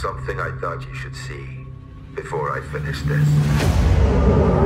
something I thought you should see before I finish this.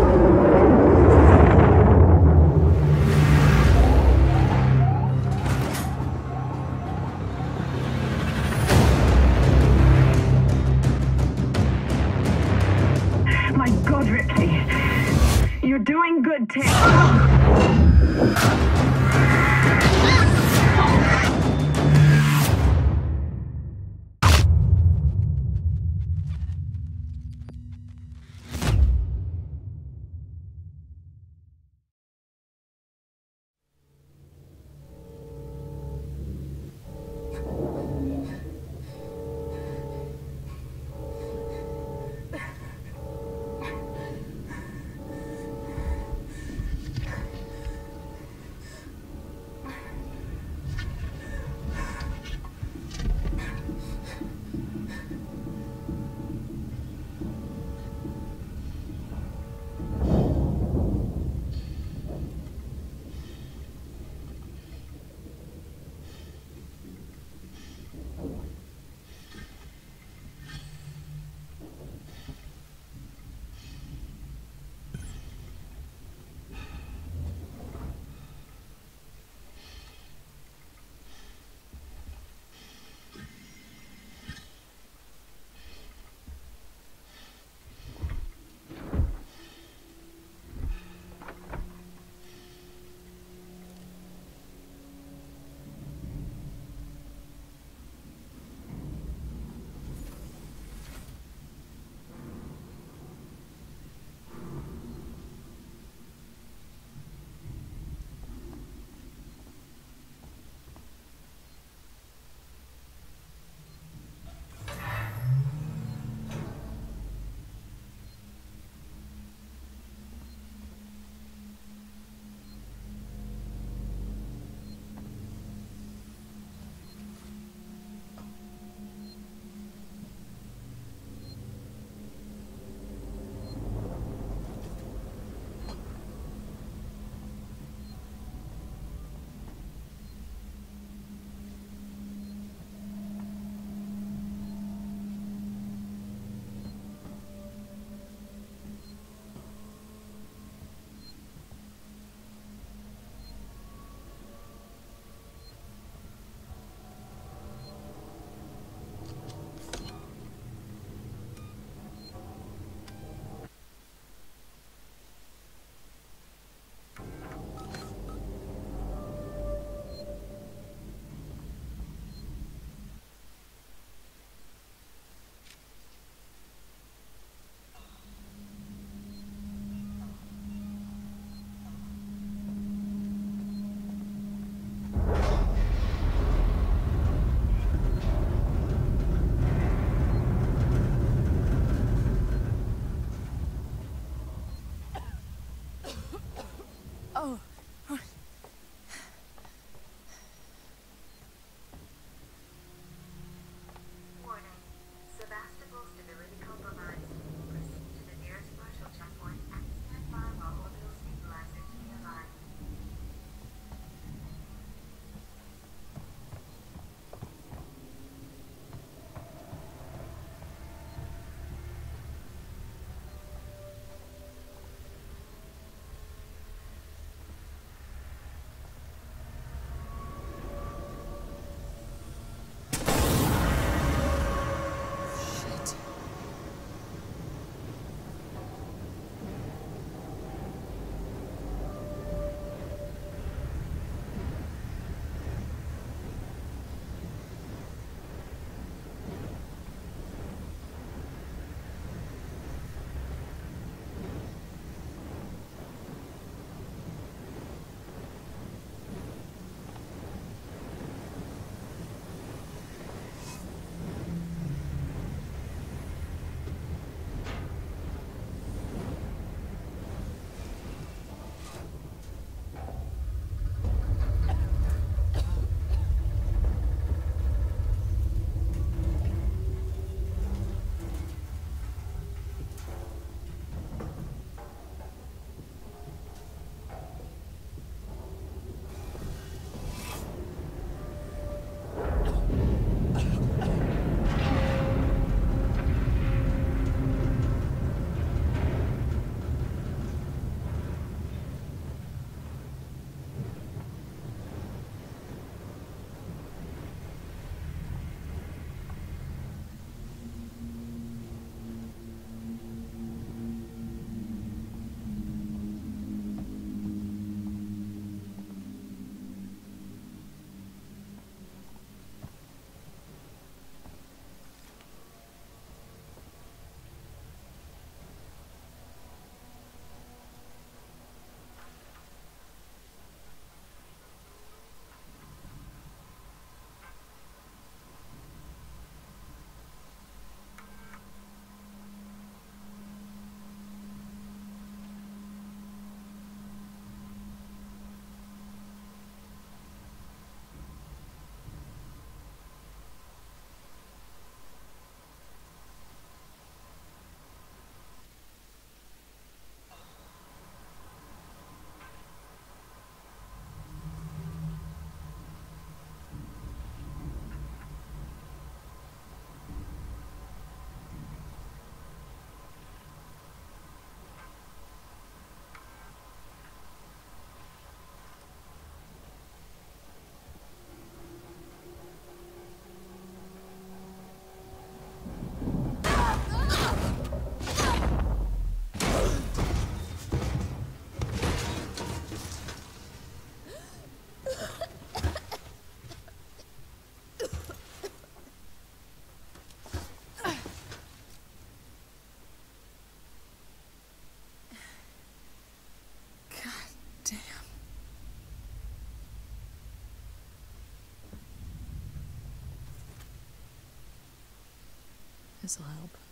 This'll help.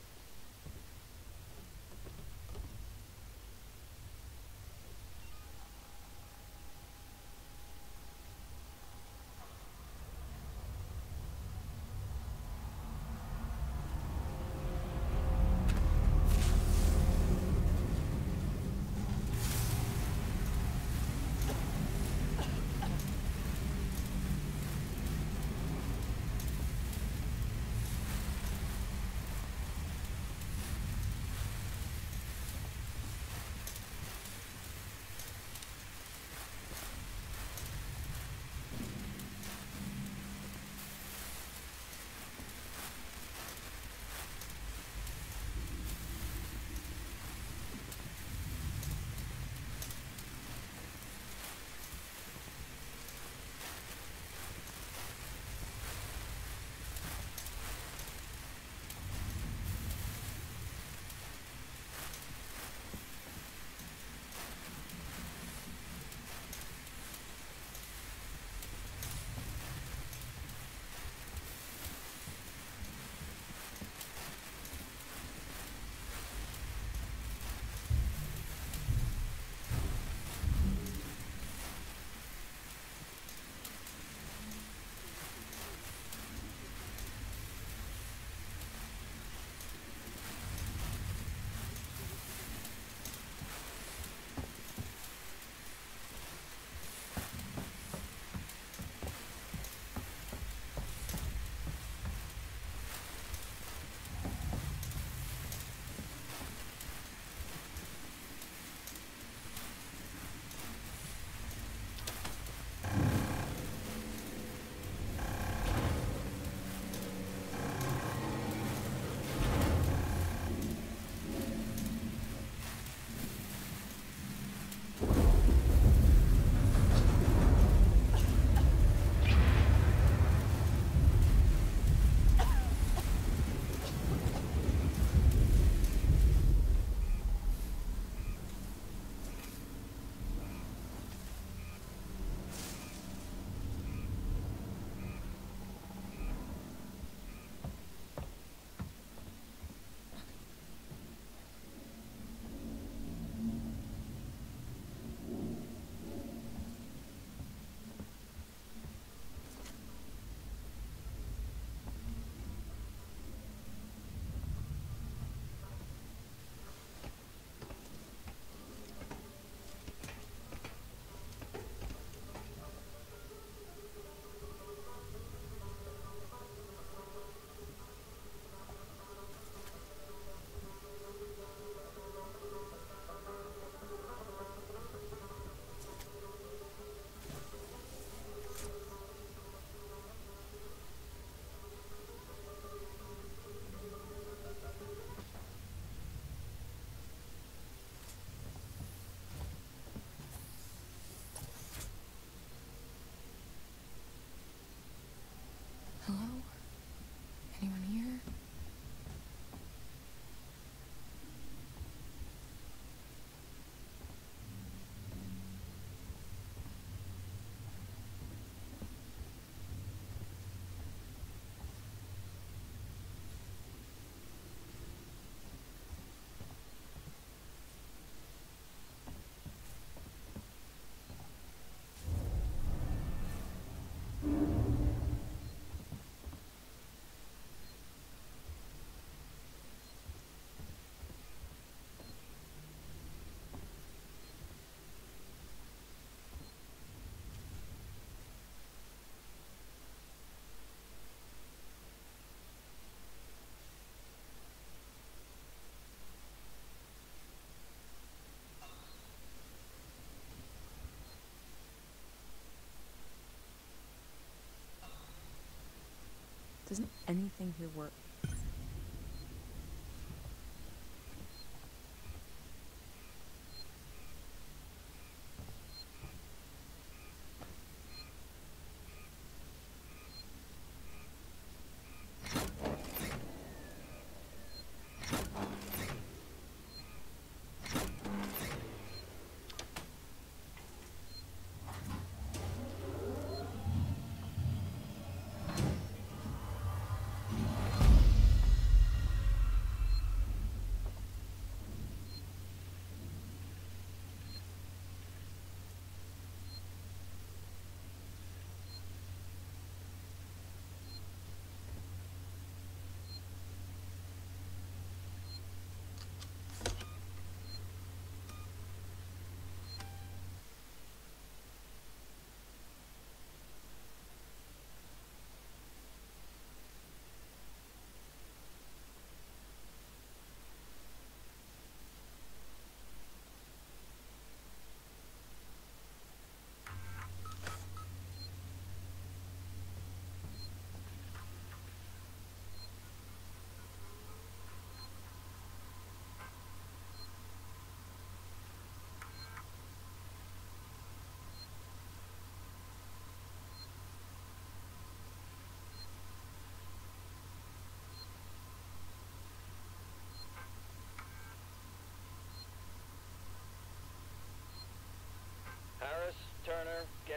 Anything here work?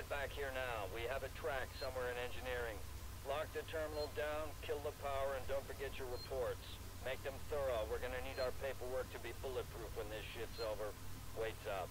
Back here now. We have a track somewhere in engineering. Lock the terminal down, kill the power, and don't forget your reports. Make them thorough. We're gonna need our paperwork to be bulletproof when this shit's over. Waits up.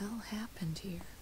Hell happened here?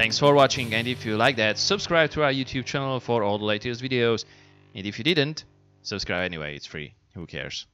Thanks for watching and if you like that, subscribe to our YouTube channel for all the latest videos. And if you didn't, subscribe anyway, it's free. Who cares?